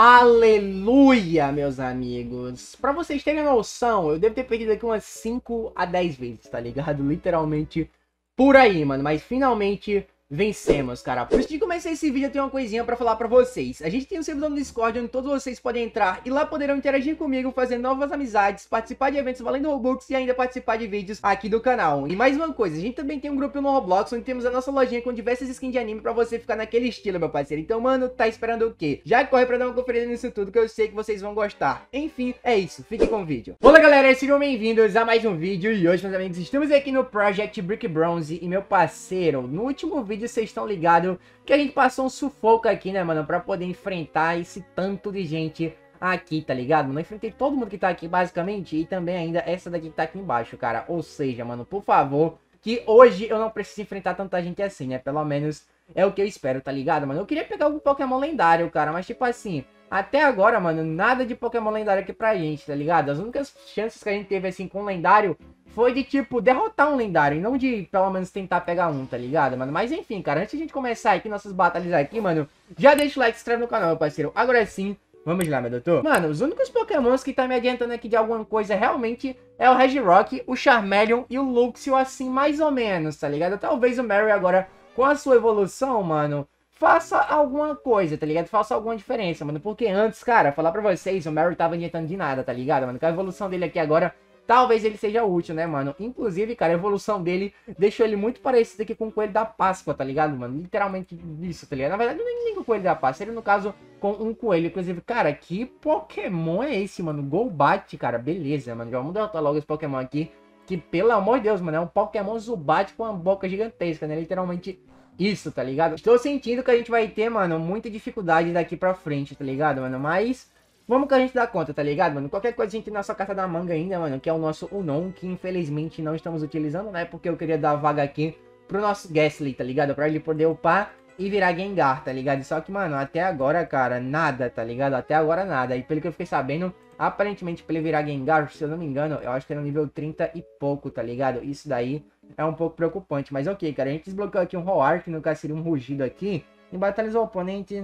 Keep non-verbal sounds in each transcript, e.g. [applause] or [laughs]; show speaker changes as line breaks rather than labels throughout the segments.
Aleluia, meus amigos. Pra vocês terem noção, eu devo ter perdido aqui umas 5 a 10 vezes, tá ligado? [laughs] Literalmente por aí, mano. Mas finalmente vencemos, cara. Por isso de começar esse vídeo, eu tenho uma coisinha pra falar pra vocês. A gente tem um servidor no Discord onde todos vocês podem entrar e lá poderão interagir comigo, fazer novas amizades, participar de eventos valendo Robux e ainda participar de vídeos aqui do canal. E mais uma coisa, a gente também tem um grupo no Roblox onde temos a nossa lojinha com diversas skins de anime pra você ficar naquele estilo, meu parceiro. Então, mano, tá esperando o quê? Já corre pra dar uma conferida nisso tudo que eu sei que vocês vão gostar. Enfim, é isso. Fique com o vídeo. Olá, galera, sejam bem-vindos a mais um vídeo e hoje, meus amigos, estamos aqui no Project Brick Bronze e meu parceiro, no último vídeo vocês estão ligados ligado? Que a gente passou um sufoco aqui, né, mano? Pra poder enfrentar esse tanto de gente aqui, tá ligado? Mano, eu enfrentei todo mundo que tá aqui, basicamente. E também ainda essa daqui que tá aqui embaixo, cara. Ou seja, mano, por favor, que hoje eu não preciso enfrentar tanta gente assim, né? Pelo menos é o que eu espero, tá ligado, mano? Eu queria pegar algum Pokémon lendário, cara. Mas, tipo assim, até agora, mano, nada de Pokémon lendário aqui pra gente, tá ligado? As únicas chances que a gente teve, assim, com lendário foi de, tipo, derrotar um lendário, e não de, pelo menos, tentar pegar um, tá ligado, mano? Mas, enfim, cara, antes de a gente começar aqui nossas batalhas aqui, mano, já deixa o like, se inscreve no canal, meu parceiro. Agora sim, vamos lá, meu doutor. Mano, os únicos pokémons que tá me adiantando aqui de alguma coisa realmente é o Regirock, o Charmeleon e o Luxio, assim, mais ou menos, tá ligado? Talvez o Mary agora, com a sua evolução, mano, faça alguma coisa, tá ligado? Faça alguma diferença, mano. Porque antes, cara, falar pra vocês, o Mary tava adiantando de nada, tá ligado, mano? Com a evolução dele aqui agora talvez ele seja útil, né, mano? Inclusive, cara, a evolução dele deixou ele muito parecido aqui com o Coelho da Páscoa, tá ligado, mano? Literalmente isso, tá ligado? Na verdade, não é nem com o Coelho da Páscoa, ele no caso com um coelho. Inclusive, cara, que Pokémon é esse, mano? Golbat, cara, beleza, mano. Já vamos derrotar logo esse Pokémon aqui. Que, pelo amor de Deus, mano, é um Pokémon Zubat com uma boca gigantesca, né? Literalmente isso, tá ligado? Estou sentindo que a gente vai ter, mano, muita dificuldade daqui pra frente, tá ligado, mano? Mas Vamos que a gente dá conta, tá ligado, mano? Qualquer coisa a gente tem na sua carta da manga ainda, mano, que é o nosso Unon, que infelizmente não estamos utilizando, né? Porque eu queria dar a vaga aqui pro nosso Gasly, tá ligado? Pra ele poder upar e virar Gengar, tá ligado? Só que, mano, até agora, cara, nada, tá ligado? Até agora nada. E pelo que eu fiquei sabendo, aparentemente pra ele virar Gengar, se eu não me engano, eu acho que é no nível 30 e pouco, tá ligado? Isso daí é um pouco preocupante. Mas ok, cara, a gente desbloqueou aqui um Roar, que no caso seria um rugido aqui. Em batalhas o oponente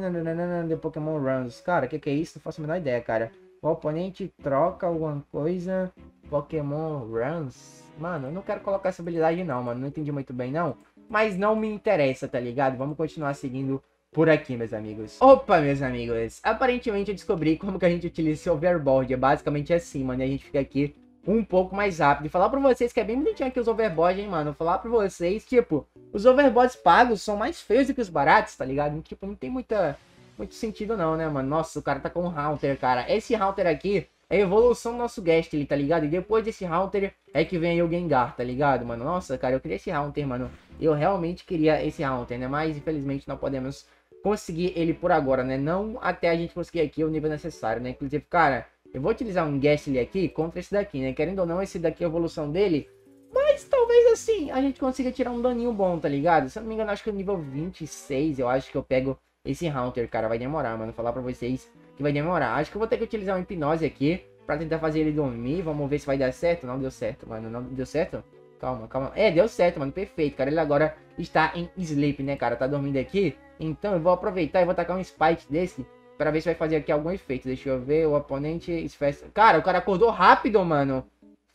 de Pokémon Runs. Cara, o que, que é isso? Não faço a menor ideia, cara. O oponente troca alguma coisa. Pokémon Runs. Mano, eu não quero colocar essa habilidade não, mano. Não entendi muito bem, não. Mas não me interessa, tá ligado? Vamos continuar seguindo por aqui, meus amigos. Opa, meus amigos. Aparentemente eu descobri como que a gente utiliza esse overboard. É basicamente assim, mano. E a gente fica aqui um pouco mais rápido. E falar pra vocês que é bem bonitinho aqui os overboards, hein, mano. Falar pra vocês, tipo, os overboards pagos são mais feios do que os baratos, tá ligado? Tipo, não tem muita, muito sentido não, né, mano? Nossa, o cara tá com um Haunter, cara. Esse Haunter aqui é a evolução do nosso Guest, ele, tá ligado? E depois desse Haunter é que vem aí o Gengar, tá ligado, mano? Nossa, cara, eu queria esse Haunter, mano. Eu realmente queria esse Haunter, né? Mas, infelizmente, não podemos conseguir ele por agora, né? Não até a gente conseguir aqui o nível necessário, né? Inclusive, cara, eu vou utilizar um Ghastly aqui contra esse daqui, né? Querendo ou não, esse daqui a evolução dele. Mas talvez assim, a gente consiga tirar um daninho bom, tá ligado? Se eu não me engano, acho que no nível 26 eu acho que eu pego esse Haunter, cara. Vai demorar, mano. Vou falar pra vocês que vai demorar. Acho que eu vou ter que utilizar uma hipnose aqui pra tentar fazer ele dormir. Vamos ver se vai dar certo. Não deu certo, mano. Não deu certo? Calma, calma. É, deu certo, mano. Perfeito, cara. Ele agora está em sleep, né, cara? Tá dormindo aqui. Então eu vou aproveitar e vou tacar um spike desse Pra ver se vai fazer aqui algum efeito. Deixa eu ver. O oponente esfesta. Cara, o cara acordou rápido, mano.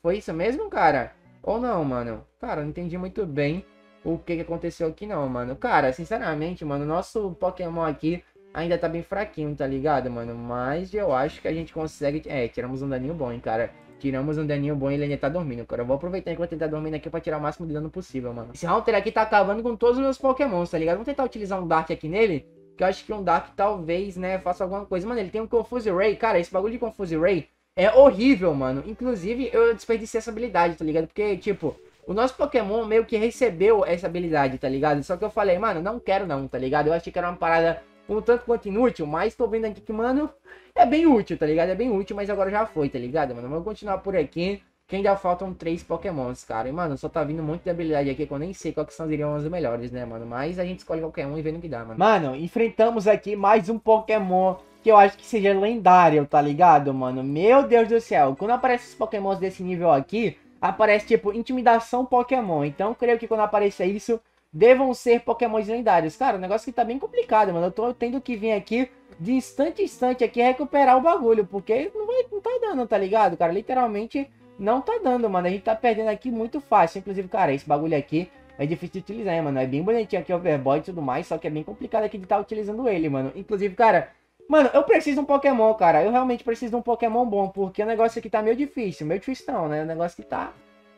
Foi isso mesmo, cara? Ou não, mano? Cara, não entendi muito bem o que, que aconteceu aqui, não, mano. Cara, sinceramente, mano, nosso Pokémon aqui ainda tá bem fraquinho, tá ligado, mano? Mas eu acho que a gente consegue... É, tiramos um daninho bom, hein, cara. Tiramos um daninho bom e ele ainda tá dormindo, cara. Eu vou aproveitar enquanto ele tá dormindo aqui pra tirar o máximo de dano possível, mano. Esse Haunter aqui tá acabando com todos os meus Pokémons, tá ligado? Vamos tentar utilizar um Dark aqui nele que eu acho que um Dark talvez, né, faça alguma coisa. Mano, ele tem um Confuse Ray. Cara, esse bagulho de Confuse Ray é horrível, mano. Inclusive, eu desperdicei essa habilidade, tá ligado? Porque, tipo, o nosso Pokémon meio que recebeu essa habilidade, tá ligado? Só que eu falei, mano, não quero não, tá ligado? Eu achei que era uma parada um tanto quanto inútil, mas tô vendo aqui que, mano, é bem útil, tá ligado? É bem útil, mas agora já foi, tá ligado, mano? Vamos continuar por aqui que ainda faltam três pokémons, cara. E, mano, só tá vindo muito de habilidade aqui que eu nem sei qual que são os melhores, né, mano? Mas a gente escolhe qualquer um e vê no que dá, mano. Mano, enfrentamos aqui mais um pokémon que eu acho que seja lendário, tá ligado, mano? Meu Deus do céu. Quando aparecem os pokémons desse nível aqui, aparece, tipo, intimidação pokémon. Então, creio que quando aparecer isso, devam ser pokémons lendários. Cara, o negócio que tá bem complicado, mano. Eu tô tendo que vir aqui de instante em instante aqui recuperar o bagulho, porque não, vai, não tá dando, tá ligado, cara? Literalmente não tá dando, mano. A gente tá perdendo aqui muito fácil. Inclusive, cara, esse bagulho aqui é difícil de utilizar, hein, mano. É bem bonitinho aqui o Overboy e tudo mais, só que é bem complicado aqui de estar tá utilizando ele, mano. Inclusive, cara, mano, eu preciso de um Pokémon, cara. Eu realmente preciso de um Pokémon bom, porque o negócio aqui tá meio difícil. Meio difícil não, né? O negócio que tá...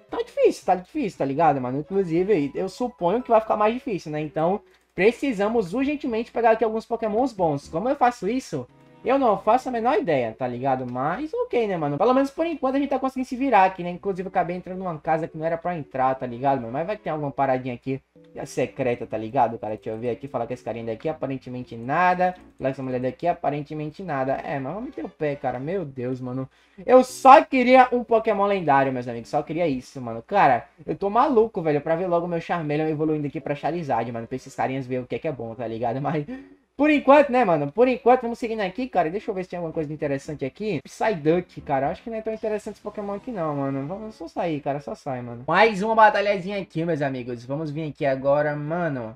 Tá difícil, tá difícil, tá ligado, mano? Inclusive, eu suponho que vai ficar mais difícil, né? Então, precisamos urgentemente pegar aqui alguns pokémons bons. Como eu faço isso? Eu não faço a menor ideia, tá ligado? Mas ok, né, mano? Pelo menos por enquanto a gente tá conseguindo se virar aqui, né? Inclusive eu acabei entrando numa casa que não era pra entrar, tá ligado, mano? Mas vai ter alguma paradinha aqui secreta, tá ligado, cara? Deixa eu ver aqui, falar com esse carinha daqui, aparentemente nada. Falar com essa mulher daqui, aparentemente nada. É, mas vamos meter o pé, cara. Meu Deus, mano. Eu só queria um Pokémon lendário, meus amigos. Só queria isso, mano. Cara, eu tô maluco, velho, pra ver logo meu Charmeleon evoluindo aqui pra Charizard, mano. Pra esses carinhas ver o que é que é bom, tá ligado? [laughs] Mas... Por enquanto, né, mano? Por enquanto, vamos seguindo aqui, cara. Deixa eu ver se tem alguma coisa interessante aqui. Psyduck, cara. Acho que não é tão interessante esse Pokémon aqui, não, mano. Vamos só sair, cara. Só sai, mano. Mais uma batalhazinha aqui, meus amigos. Vamos vir aqui agora, mano.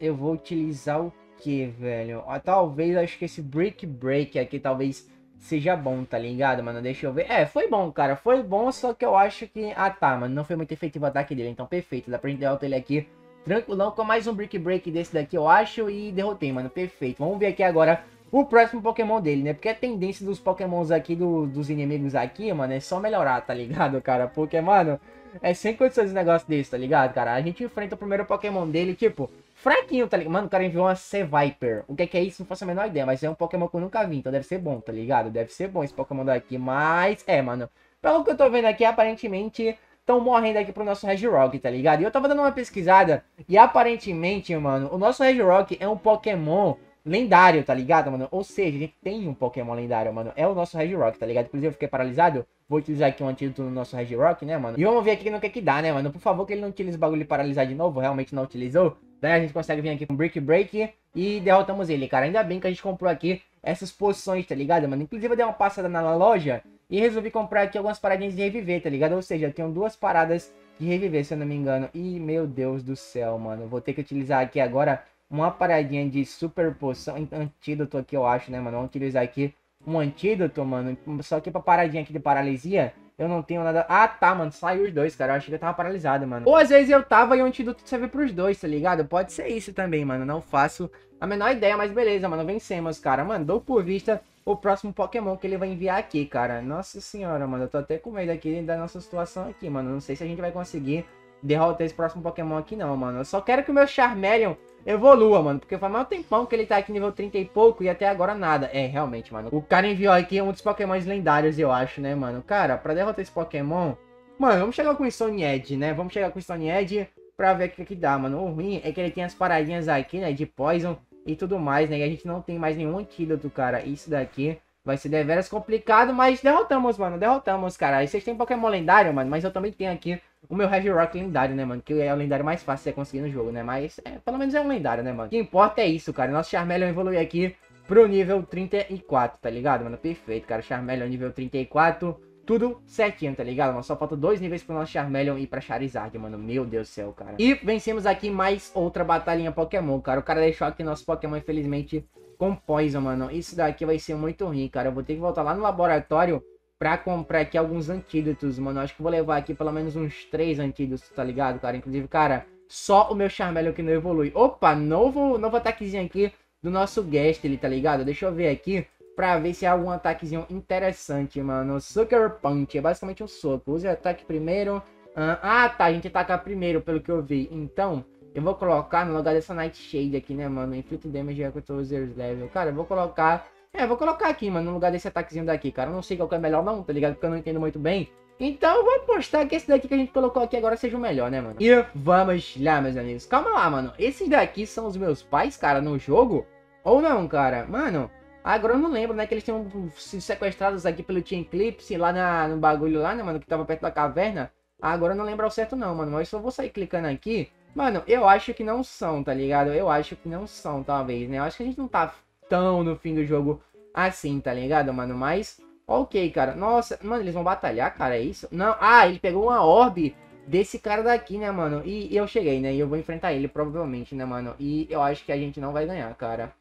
Eu vou utilizar o que, velho? Ah, talvez, acho que esse Brick Break aqui, talvez seja bom, tá ligado, mano? Deixa eu ver. É, foi bom, cara. Foi bom, só que eu acho que... Ah, tá, mano. Não foi muito efetivo o ataque dele. Então, perfeito. Dá pra gente derrotar ele aqui Tranquilão com mais um Brick Break desse daqui, eu acho. E derrotei, mano. Perfeito. Vamos ver aqui agora o próximo Pokémon dele, né? Porque a tendência dos Pokémons aqui, do, dos inimigos aqui, mano, é só melhorar, tá ligado, [laughs] cara? Porque, mano, é sem condições de negócio desse, tá ligado, cara? A gente enfrenta o primeiro Pokémon dele, tipo, fraquinho, tá ligado? Mano, o cara enviou uma C-Viper. O que é, que é isso? Não faço a menor ideia, mas é um Pokémon que eu nunca vi, então deve ser bom, tá ligado? Deve ser bom esse Pokémon daqui, mas... É, mano, pelo que eu tô vendo aqui, aparentemente estão morrendo aqui pro nosso Regirock, tá ligado? E eu tava dando uma pesquisada e aparentemente, mano, o nosso Regirock é um Pokémon lendário, tá ligado, mano? Ou seja, a gente tem um Pokémon lendário, mano. É o nosso Regirock, tá ligado? Inclusive eu fiquei paralisado. Vou utilizar aqui um antídoto no nosso Regirock, né, mano? E vamos ver aqui no que que dá, né, mano? Por favor, que ele não utilize o bagulho paralisar de novo. Realmente não utilizou. Daí a gente consegue vir aqui com Brick Break e derrotamos ele, cara. Ainda bem que a gente comprou aqui essas poções, tá ligado, mano? Inclusive eu dei uma passada na loja e resolvi comprar aqui algumas paradinhas de reviver, tá ligado? Ou seja, eu tenho duas paradas de reviver, se eu não me engano. E, meu Deus do céu, mano. Vou ter que utilizar aqui agora uma paradinha de super poção. Antídoto aqui, eu acho, né, mano? Vamos utilizar aqui um antídoto, mano. Só que pra paradinha aqui de paralisia, eu não tenho nada... Ah, tá, mano. Saiu os dois, cara. Eu achei que eu tava paralisado, mano. Ou às vezes eu tava e o antídoto serve pros dois, tá ligado? Pode ser isso também, mano. Não faço a menor ideia, mas beleza, mano. Vencemos, cara. Mano, dou por vista o próximo Pokémon que ele vai enviar aqui, cara. Nossa senhora, mano. Eu tô até com medo aqui da nossa situação aqui, mano. Não sei se a gente vai conseguir derrotar esse próximo Pokémon aqui não, mano. Eu só quero que o meu Charmeleon evolua, mano. Porque faz um tempão que ele tá aqui nível 30 e pouco e até agora nada. É, realmente, mano. O cara enviou aqui um dos Pokémons lendários, eu acho, né, mano. Cara, pra derrotar esse Pokémon... Mano, vamos chegar com o Stone Edge, né? Vamos chegar com o Stone Edge pra ver o que, que dá, mano. O ruim é que ele tem as paradinhas aqui, né, de Poison e tudo mais, né? E a gente não tem mais nenhum antídoto, cara. Isso daqui vai ser deveras complicado, mas derrotamos, mano. Derrotamos, cara. E vocês têm Pokémon lendário, mano, mas eu também tenho aqui o meu Heavy Rock lendário, né, mano? Que é o lendário mais fácil de você conseguir no jogo, né? Mas, é, pelo menos é um lendário, né, mano? O que importa é isso, cara. Nosso Charmeleon evoluiu aqui pro nível 34, tá ligado, mano? Perfeito, cara. Charmeleon nível 34 tudo certinho, tá ligado? Mas só falta dois níveis pro nosso Charmeleon ir pra Charizard, mano. Meu Deus do céu, cara. E vencemos aqui mais outra batalhinha Pokémon, cara. O cara deixou aqui nosso Pokémon, infelizmente, com Poison, mano. Isso daqui vai ser muito ruim, cara. Eu vou ter que voltar lá no laboratório pra comprar aqui alguns antídotos, mano. Eu acho que vou levar aqui pelo menos uns três antídotos, tá ligado, cara? Inclusive, cara, só o meu Charmeleon que não evolui. Opa, novo, novo ataquezinho aqui do nosso Guest, ele, tá ligado? Deixa eu ver aqui pra ver se há algum ataquezinho interessante, mano. Sucker Punch, é basicamente um soco. Use ataque primeiro. Ah, tá, a gente ataca primeiro, pelo que eu vi. Então, eu vou colocar no lugar dessa Nightshade aqui, né, mano? Inflict damage equal to users level. Cara, eu vou colocar... É, eu vou colocar aqui, mano, no lugar desse ataquezinho daqui, cara. Eu não sei qual que é melhor não, tá ligado? Porque eu não entendo muito bem. Então eu vou apostar que esse daqui que a gente colocou aqui agora seja o melhor, né, mano? E vamos lá, meus amigos. Calma lá, mano. Esses daqui são os meus pais, cara, no jogo? Ou não, cara? Mano, Agora eu não lembro, né? Que eles tinham sido sequestrados aqui pelo Team Eclipse lá na, no bagulho lá, né, mano? Que tava perto da caverna. Agora eu não lembro ao certo não, mano. Mas só vou sair clicando aqui. Mano, eu acho que não são, tá ligado? Eu acho que não são, talvez, né? Eu acho que a gente não tá tão no fim do jogo assim, tá ligado, mano? Mas, ok, cara. Nossa, mano, eles vão batalhar, cara, é isso? Não, ah, ele pegou uma orbe desse cara daqui, né, mano? E, e eu cheguei, né? E eu vou enfrentar ele, provavelmente, né, mano? E eu acho que a gente não vai ganhar, cara.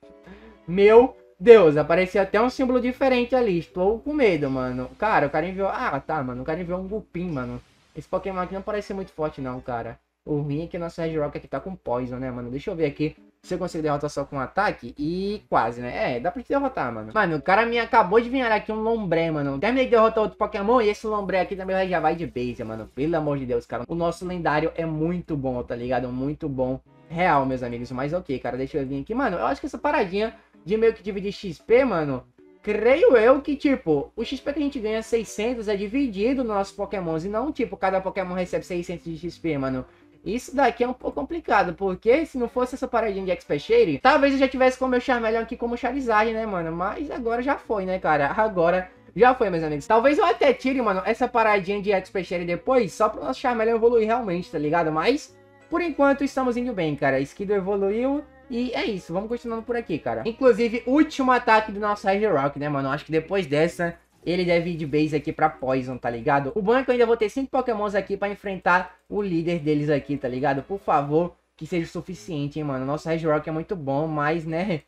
Meu Deus, apareceu até um símbolo diferente ali. Estou com medo, mano. Cara, o cara enviou... Ah, tá, mano. O cara enviou um Gupin, mano. Esse Pokémon aqui não parece muito forte, não, cara. O ruim é que nosso Red Rock aqui tá com Poison, né, mano? Deixa eu ver aqui se eu consigo derrotar só com um ataque. E quase, né? É, dá pra te derrotar, mano. Mano, o cara me acabou de vir aqui um Lombré, mano. Terminei de derrotar outro Pokémon e esse Lombré aqui também já vai de base, mano. Pelo amor de Deus, cara. O nosso lendário é muito bom, tá ligado? Muito bom. Real, meus amigos. Mas ok, cara. Deixa eu vir aqui. Mano, eu acho que essa paradinha de meio que dividir XP, mano... Creio eu que, tipo, o XP que a gente ganha 600 é dividido nos nossos Pokémons. E não, tipo, cada Pokémon recebe 600 de XP, mano. Isso daqui é um pouco complicado, porque se não fosse essa paradinha de Expert Shade, talvez eu já tivesse com o meu Charmeleon aqui como Charizard, né, mano? Mas agora já foi, né, cara? Agora já foi, meus amigos. Talvez eu até tire, mano, essa paradinha de Expert Shade depois, só pro nosso Charmeleon evoluir realmente, tá ligado? Mas, por enquanto, estamos indo bem, cara. Skiddo evoluiu, e é isso, vamos continuando por aqui, cara. Inclusive, último ataque do nosso Rock, né, mano? Acho que depois dessa, ele deve ir de base aqui pra Poison, tá ligado? O eu ainda vou ter 5 pokémons aqui pra enfrentar o líder deles aqui, tá ligado? Por favor, que seja o suficiente, hein, mano. Nosso Rock é muito bom, mas, né...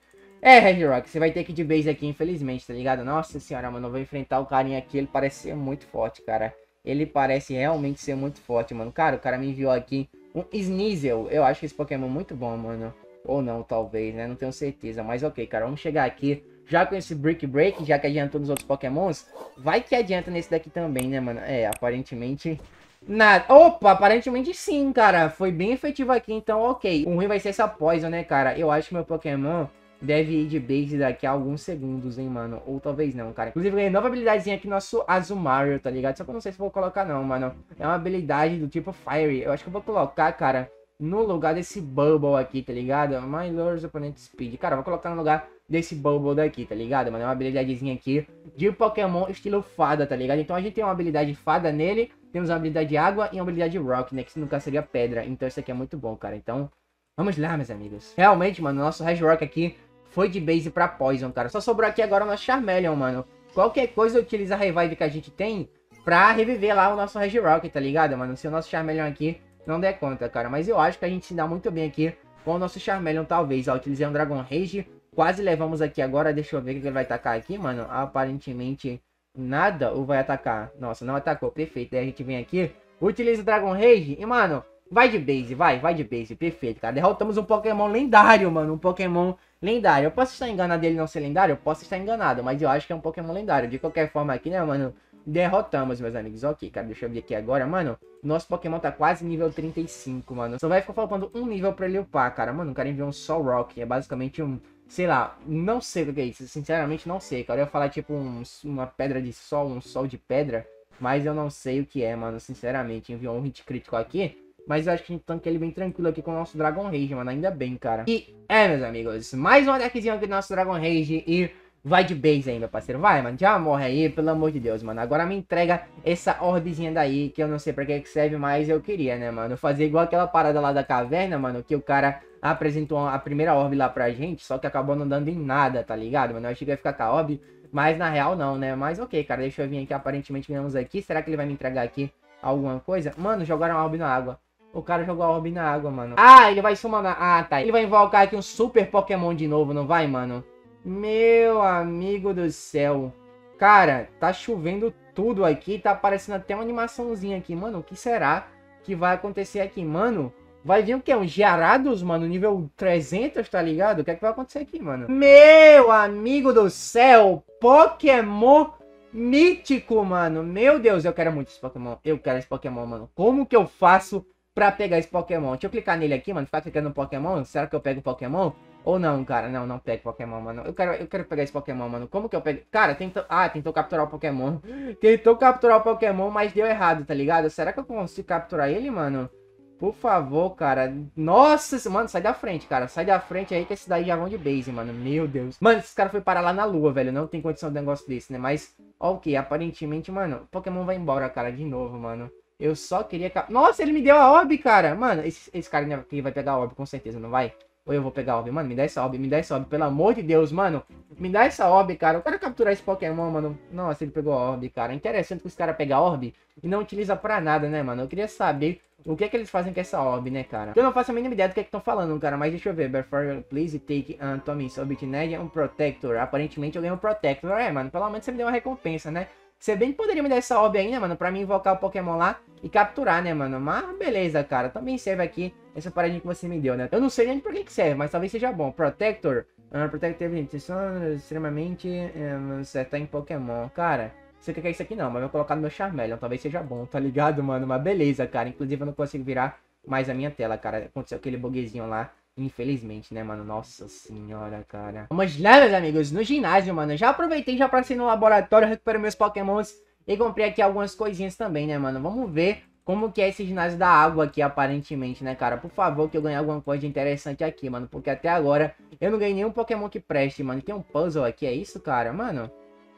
É, Rock, você vai ter que ir de base aqui, infelizmente, tá ligado? Nossa senhora, mano, eu vou enfrentar o carinha aqui, ele parece ser muito forte, cara. Ele parece realmente ser muito forte, mano. Cara, o cara me enviou aqui um Sneasel. Eu acho esse Pokémon muito bom, mano. Ou não, talvez, né? Não tenho certeza. Mas ok, cara, vamos chegar aqui já com esse Brick Break, já que adiantou nos outros pokémons, vai que adianta nesse daqui também, né, mano? É, aparentemente... Nada. Opa, aparentemente sim, cara. Foi bem efetivo aqui, então ok. O ruim vai ser essa Poison, né, cara? Eu acho que meu Pokémon deve ir de base daqui a alguns segundos, hein, mano. Ou talvez não, cara. Inclusive, ganhei nova habilidadezinha aqui no nosso Azumario, tá ligado? Só que eu não sei se vou colocar não, mano. É uma habilidade do tipo Fire. Eu acho que eu vou colocar, cara, no lugar desse Bubble aqui, tá ligado? My Lord's Opponent Speed. Cara, vou colocar no lugar desse Bubble daqui, tá ligado, mano? É uma habilidadezinha aqui de Pokémon estilo fada, tá ligado? Então a gente tem uma habilidade fada nele, temos uma habilidade água e uma habilidade rock, né? Que caso seria pedra. Então isso aqui é muito bom, cara. Então, vamos lá, meus amigos. Realmente, mano, nosso Rock aqui foi de base pra Poison, cara. Só sobrou aqui agora o nosso Charmeleon, mano. Qualquer coisa utiliza a Revive que a gente tem pra reviver lá o nosso Rock, tá ligado, mano? Se o nosso Charmeleon aqui não der conta, cara. Mas eu acho que a gente se dá muito bem aqui com o nosso Charmeleon, talvez. Ó, utilizei um Dragon Rage Quase levamos aqui agora. Deixa eu ver o que ele vai atacar aqui, mano. Aparentemente nada ou vai atacar? Nossa, não atacou. Perfeito. Daí a gente vem aqui, utiliza o Dragon Rage e, mano, vai de base. Vai, vai de base. Perfeito, cara. Derrotamos um Pokémon lendário, mano. Um Pokémon lendário. Eu posso estar enganado dele não ser lendário? Eu posso estar enganado, mas eu acho que é um Pokémon lendário. De qualquer forma aqui, né, mano? Derrotamos, meus amigos. Ok, cara, deixa eu ver aqui agora, mano. Nosso Pokémon tá quase nível 35, mano. Só vai ficar faltando um nível pra ele upar, cara. Mano, o cara enviou um Sol Rock. É basicamente um Sei lá, não sei o que é isso. Sinceramente, não sei, cara. Eu ia falar tipo um, uma pedra de sol, um sol de pedra. Mas eu não sei o que é, mano. Sinceramente, enviou um hit crítico aqui. Mas eu acho que a gente tanque ele bem tranquilo aqui com o nosso Dragon Rage, mano. Ainda bem, cara. E é, meus amigos. Mais um ataquezinho aqui do nosso Dragon Rage. E vai de base aí, meu parceiro. Vai, mano. Já morre aí, pelo amor de Deus, mano. Agora me entrega essa orbezinha daí. Que eu não sei pra que serve, mas eu queria, né, mano. Fazer igual aquela parada lá da caverna, mano. Que o cara apresentou a primeira orbe lá pra gente, só que acabou não dando em nada, tá ligado? Mano, eu achei que ia ficar com a orbe, mas na real não, né? Mas ok, cara, deixa eu vir aqui, aparentemente ganhamos aqui. Será que ele vai me entregar aqui alguma coisa? Mano, jogaram a orbe na água. O cara jogou a orbe na água, mano. Ah, ele vai summonar. Ah, tá. Ele vai invocar aqui um super Pokémon de novo, não vai, mano? Meu amigo do céu. Cara, tá chovendo tudo aqui. Tá aparecendo até uma animaçãozinha aqui. Mano, o que será que vai acontecer aqui? Mano, Vai vir o quê? Um Giarados, mano, nível 300, tá ligado? O que é que vai acontecer aqui, mano? Meu amigo do céu, Pokémon mítico, mano. Meu Deus, eu quero muito esse Pokémon. Eu quero esse Pokémon, mano. Como que eu faço pra pegar esse Pokémon? Deixa eu clicar nele aqui, mano. Ficar clicando no Pokémon. Será que eu pego o Pokémon? Ou não, cara? Não, não pego Pokémon, mano. Eu quero, eu quero pegar esse Pokémon, mano. Como que eu pego? Cara, tentou... Ah, tentou capturar o Pokémon. [laughs] tentou capturar o Pokémon, mas deu errado, tá ligado? Será que eu consigo capturar ele, mano? Por favor, cara. Nossa, mano, sai da frente, cara. Sai da frente aí que esses daí já vão de base, mano. Meu Deus. Mano, esses caras foi parar lá na lua, velho. Não tem condição de um negócio desse, né? Mas, ok, aparentemente, mano, Pokémon vai embora, cara, de novo, mano. Eu só queria... Nossa, ele me deu a orb, cara. Mano, esse, esse cara aqui vai pegar a orb, com certeza, não vai? Ou eu vou pegar a orb. Mano, me dá essa orb, me dá essa orb. Pelo amor de Deus, mano. Me dá essa orb, cara. Eu quero capturar esse Pokémon, mano. Nossa, ele pegou a orb, cara. Interessante que os caras pegam a orb e não utiliza pra nada, né, mano? Eu queria saber o que é que eles fazem com essa orb, né, cara? Eu não faço a mínima ideia do que é que estão falando, cara. Mas deixa eu ver. Before please take um Tommy Sobitned um Protector. Aparentemente eu ganhei um Protector. É, mano. Pelo menos você me deu uma recompensa, né? Você bem poderia me dar essa orb né, mano? Pra mim invocar o Pokémon lá e capturar, né, mano? Mas beleza, cara. Também serve aqui essa paradinha que você me deu, né? Eu não sei nem por que, que serve, mas talvez seja bom. Protector. Uh, Protector são extremamente um, acertar em Pokémon. Cara, você quer que é isso aqui não, mas eu vou colocar no meu Charmeleon. Talvez seja bom, tá ligado, mano? Mas beleza, cara. Inclusive eu não consigo virar mais a minha tela, cara. Aconteceu aquele bugzinho lá. Infelizmente, né, mano? Nossa senhora, cara. Vamos lá, meus amigos, no ginásio, mano. Já aproveitei, já passei no laboratório, recuperei meus pokémons e comprei aqui algumas coisinhas também, né, mano? Vamos ver como que é esse ginásio da água aqui, aparentemente, né, cara? Por favor, que eu ganhe alguma coisa interessante aqui, mano. Porque até agora eu não ganhei nenhum pokémon que preste, mano. Tem um puzzle aqui, é isso, cara? Mano,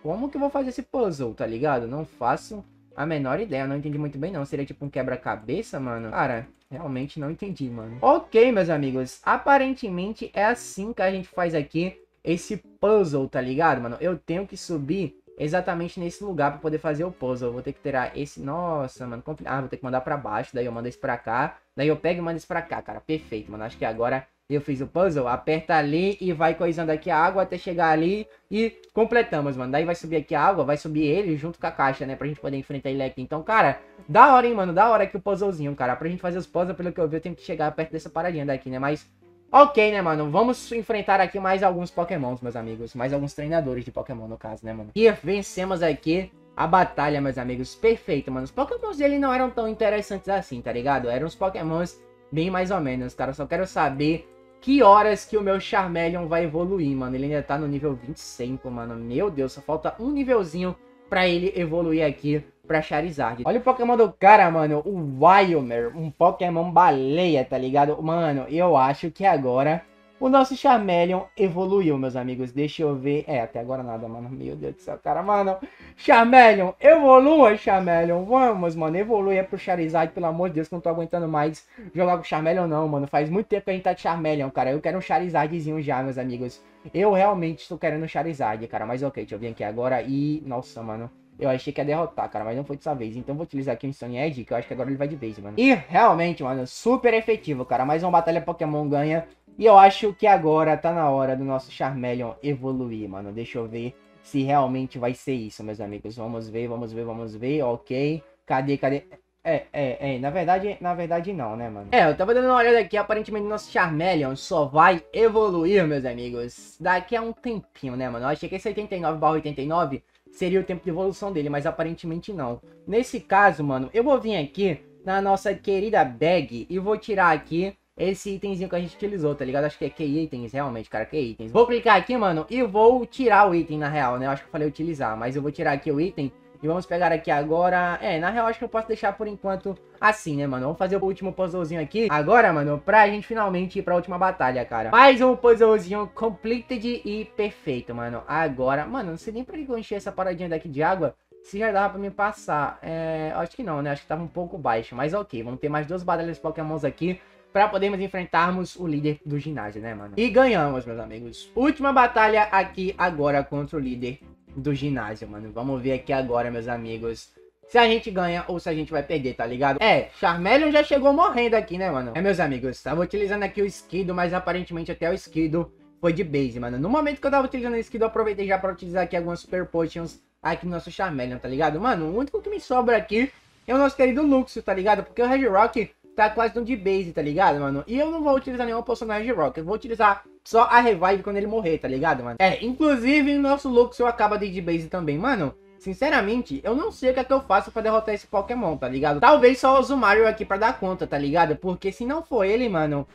como que eu vou fazer esse puzzle, tá ligado? Não faço a menor ideia, não entendi muito bem não. Seria tipo um quebra-cabeça, mano? Cara, realmente não entendi, mano. Ok, meus amigos. Aparentemente é assim que a gente faz aqui esse puzzle, tá ligado, mano? Eu tenho que subir exatamente nesse lugar pra poder fazer o puzzle. Vou ter que tirar esse... Nossa, mano. Ah, vou ter que mandar pra baixo. Daí eu mando esse pra cá. Daí eu pego e mando esse pra cá, cara. Perfeito, mano. Acho que agora eu fiz o puzzle, aperta ali e vai coisando aqui a água até chegar ali e completamos, mano. Daí vai subir aqui a água, vai subir ele junto com a caixa, né? Pra gente poder enfrentar ele aqui. Então, cara, da hora, hein, mano? Da hora aqui o puzzlezinho, cara. Pra gente fazer os puzzles, pelo que eu vi, eu tenho que chegar perto dessa paradinha daqui, né? Mas, ok, né, mano? Vamos enfrentar aqui mais alguns pokémons, meus amigos. Mais alguns treinadores de pokémon, no caso, né, mano? E vencemos aqui a batalha, meus amigos. Perfeito, mano. Os pokémons dele não eram tão interessantes assim, tá ligado? Eram os pokémons bem mais ou menos, cara. Só quero saber que horas que o meu Charmeleon vai evoluir, mano. Ele ainda tá no nível 25, mano. Meu Deus, só falta um nívelzinho pra ele evoluir aqui pra Charizard. Olha o Pokémon do cara, mano. O Wilmer, um Pokémon baleia, tá ligado? Mano, eu acho que agora o nosso Charmeleon evoluiu, meus amigos. Deixa eu ver. É, até agora nada, mano. Meu Deus do céu, cara, mano. Charmeleon, evolua, Charmeleon. Vamos, mano. Evolui pro Charizard, pelo amor de Deus, que não tô aguentando mais jogar com Charmeleon, não, mano. Faz muito tempo que a gente tá de Charmeleon, cara. Eu quero um Charizardzinho já, meus amigos. Eu realmente estou querendo um Charizard, cara. Mas ok, deixa eu vir aqui agora e... Nossa, mano. Eu achei que ia derrotar, cara, mas não foi dessa vez. Então vou utilizar aqui o Stone Edge, que eu acho que agora ele vai de base, mano. E realmente, mano, super efetivo, cara. Mais uma batalha Pokémon ganha. E eu acho que agora tá na hora do nosso Charmeleon evoluir, mano. Deixa eu ver se realmente vai ser isso, meus amigos. Vamos ver, vamos ver, vamos ver. Ok. Cadê, cadê? É, é, é. Na verdade, na verdade não, né, mano? É, eu tava dando uma olhada aqui. Aparentemente nosso Charmeleon só vai evoluir, meus amigos. Daqui a um tempinho, né, mano? Eu achei que esse 89 89 seria o tempo de evolução dele, mas aparentemente não. Nesse caso, mano, eu vou vir aqui na nossa querida bag e vou tirar aqui esse itemzinho que a gente utilizou, tá ligado? Acho que é que itens, realmente, cara, que itens. Vou clicar aqui, mano, e vou tirar o item, na real, né? Eu acho que eu falei utilizar, mas eu vou tirar aqui o item e vamos pegar aqui agora... É, na real, acho que eu posso deixar por enquanto assim, né, mano? Vamos fazer o último puzzlezinho aqui. Agora, mano, pra gente finalmente ir pra última batalha, cara. Mais um puzzlezinho completed e perfeito, mano. Agora... Mano, não sei nem pra que eu enchi essa paradinha daqui de água se já dava pra me passar. É, acho que não, né? Acho que tava um pouco baixo, mas ok. Vamos ter mais duas batalhas pokémons aqui para podermos enfrentarmos o líder do ginásio, né, mano? E ganhamos, meus amigos. Última batalha aqui agora contra o líder do ginásio, mano. Vamos ver aqui agora, meus amigos. Se a gente ganha ou se a gente vai perder, tá ligado? É, Charmeleon já chegou morrendo aqui, né, mano? É, meus amigos, tava utilizando aqui o Skido, mas aparentemente até o Skido foi de base, mano. No momento que eu tava utilizando o Skido, eu aproveitei já pra utilizar aqui algumas Super Potions aqui no nosso Charmeleon, tá ligado? Mano, o único que me sobra aqui é o nosso querido Luxio, tá ligado? Porque o Red Rock tá quase no de base, tá ligado, mano? E eu não vou utilizar nenhuma poção de Rock, eu vou utilizar só a revive quando ele morrer, tá ligado, mano? É, inclusive nosso Luxio acaba de base também, mano. Sinceramente, eu não sei o que é que eu faço pra derrotar esse Pokémon, tá ligado? Talvez só o Mario aqui pra dar conta, tá ligado? Porque se não for ele, mano...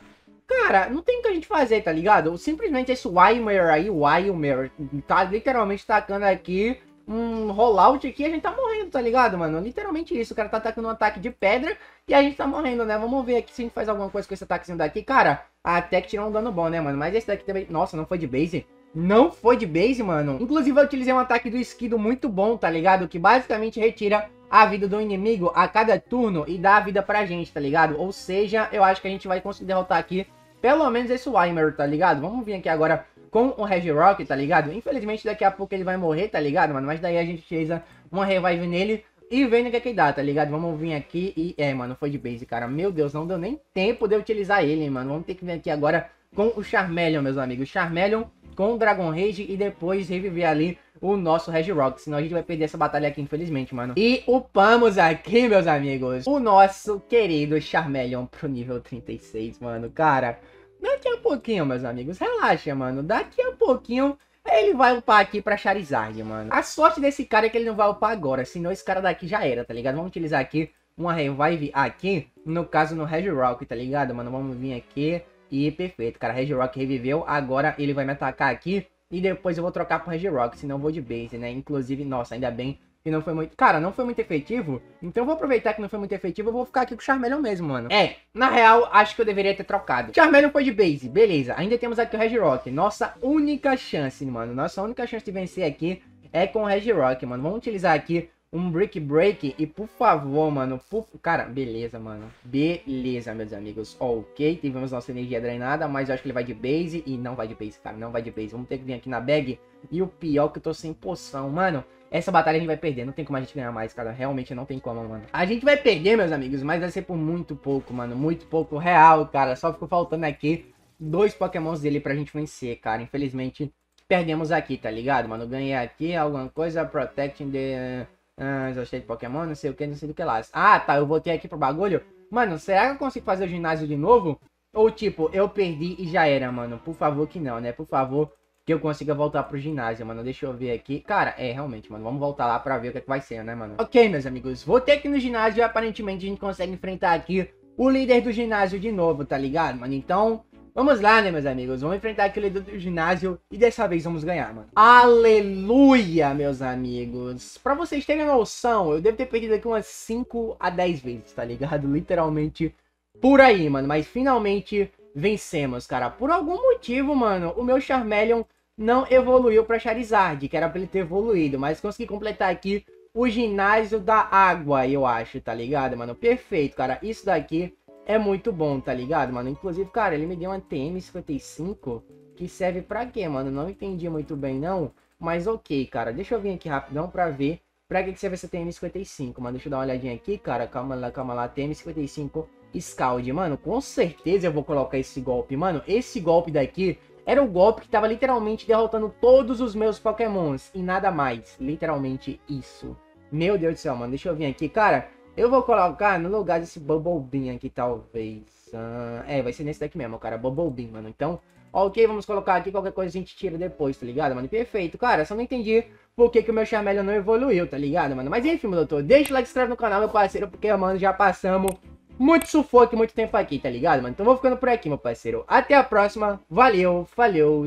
Cara, não tem o que a gente fazer, tá ligado? Simplesmente esse Wilmer aí, Wilmer, tá literalmente tacando aqui um rollout aqui, a gente tá morrendo, tá ligado, mano? Literalmente isso, o cara tá atacando um ataque de pedra e a gente tá morrendo, né? Vamos ver aqui se a gente faz alguma coisa com esse ataquezinho daqui. Cara, até que tirou um dano bom, né, mano? Mas esse daqui também... Nossa, não foi de base? Não foi de base, mano. Inclusive, eu utilizei um ataque do esquido muito bom, tá ligado? Que basicamente retira a vida do inimigo a cada turno e dá a vida pra gente, tá ligado? Ou seja, eu acho que a gente vai conseguir derrotar aqui pelo menos esse Weimer, tá ligado? Vamos vir aqui agora com o Regirock, tá ligado? Infelizmente daqui a pouco ele vai morrer, tá ligado, mano? Mas daí a gente utiliza uma revive nele e vendo o que que dá, tá ligado? Vamos vir aqui e... É, mano, foi de base, cara. Meu Deus, não deu nem tempo de utilizar ele, mano. Vamos ter que vir aqui agora com o Charmeleon, meus amigos. Charmeleon com o Dragon Rage e depois reviver ali o nosso Regirock. Senão a gente vai perder essa batalha aqui, infelizmente, mano. E upamos aqui, meus amigos, o nosso querido Charmeleon pro nível 36, mano. Cara, daqui a pouquinho, meus amigos, relaxa, mano. Daqui a pouquinho ele vai upar aqui pra Charizard, mano. A sorte desse cara é que ele não vai upar agora, senão esse cara daqui já era, tá ligado? Vamos utilizar aqui uma Revive aqui, no caso no Regirock, tá ligado, mano? Vamos vir aqui e perfeito, cara. Regirock reviveu, agora ele vai me atacar aqui e depois eu vou trocar pro Regirock, senão eu vou de base, né? Inclusive, nossa, ainda bem que não foi muito... Cara, não foi muito efetivo, então eu vou aproveitar que não foi muito efetivo, eu vou ficar aqui com o Charmeleon mesmo, mano. É, na real, acho que eu deveria ter trocado. Charmeleon foi de base, beleza. Ainda temos aqui o Regirock, nossa única chance, mano. Nossa única chance de vencer aqui é com o Regirock, mano. Vamos utilizar aqui um Brick Break e por favor, mano, por... cara, beleza, mano, beleza, meus amigos, ok, tivemos nossa energia drenada, mas eu acho que ele vai de base e não vai de base, cara, não vai de base, vamos ter que vir aqui na bag e o pior é que eu tô sem poção, mano, essa batalha a gente vai perder, não tem como a gente ganhar mais, cara, realmente não tem como, mano. A gente vai perder, meus amigos, mas vai ser por muito pouco, mano, muito pouco real, cara, só ficou faltando aqui dois pokémons dele pra gente vencer, cara, infelizmente perdemos aqui, tá ligado, mano, ganhei aqui alguma coisa, protecting the... Ah, exaustei de Pokémon, não sei o que, não sei do que lá. Ah, tá, eu voltei aqui pro bagulho. Mano, será que eu consigo fazer o ginásio de novo? Ou tipo, eu perdi e já era, mano. Por favor que não, né? Por favor que eu consiga voltar pro ginásio, mano. Deixa eu ver aqui. Cara, é, realmente, mano. Vamos voltar lá pra ver o que, é que vai ser, né, mano? Ok, meus amigos. Voltei aqui no ginásio e aparentemente a gente consegue enfrentar aqui o líder do ginásio de novo, tá ligado, mano? Então, Vamos lá, né, meus amigos? Vamos enfrentar aquele do ginásio e dessa vez vamos ganhar, mano. Aleluia, meus amigos. Pra vocês terem noção, eu devo ter perdido aqui umas 5 a 10 vezes, tá ligado? [laughs] Literalmente por aí, mano. Mas finalmente vencemos, cara. Por algum motivo, mano, o meu Charmeleon não evoluiu pra Charizard, que era pra ele ter evoluído. Mas consegui completar aqui o ginásio da água, eu acho, tá ligado, mano? Perfeito, cara. Isso daqui é muito bom, tá ligado, mano? Inclusive, cara, ele me deu uma TM55 que serve pra quê, mano? Não entendi muito bem, não. Mas ok, cara. Deixa eu vir aqui rapidão pra ver pra que serve essa TM55, mano. Deixa eu dar uma olhadinha aqui, cara. Calma lá, calma lá. TM55 Scald. Mano, com certeza eu vou colocar esse golpe. Mano, esse golpe daqui era o golpe que tava literalmente derrotando todos os meus pokémons. E nada mais. Literalmente isso. Meu Deus do céu, mano. Deixa eu vir aqui. Cara, eu vou colocar no lugar desse Bubble Bean aqui, talvez. Uh, é, vai ser nesse daqui mesmo, cara. Bubble Bean, mano. Então, ok, vamos colocar aqui. Qualquer coisa a gente tira depois, tá ligado, mano? Perfeito. Cara, só não entendi por que, que o meu Charmeleon não evoluiu, tá ligado, mano? Mas enfim, meu doutor. Deixa o like, se inscreve no canal, meu parceiro. Porque, mano, já passamos muito sufoco muito tempo aqui, tá ligado, mano? Então vou ficando por aqui, meu parceiro. Até a próxima. Valeu, falhou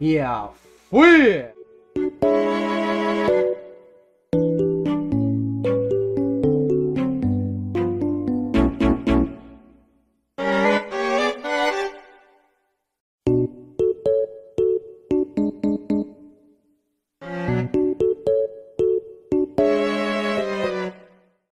e fui!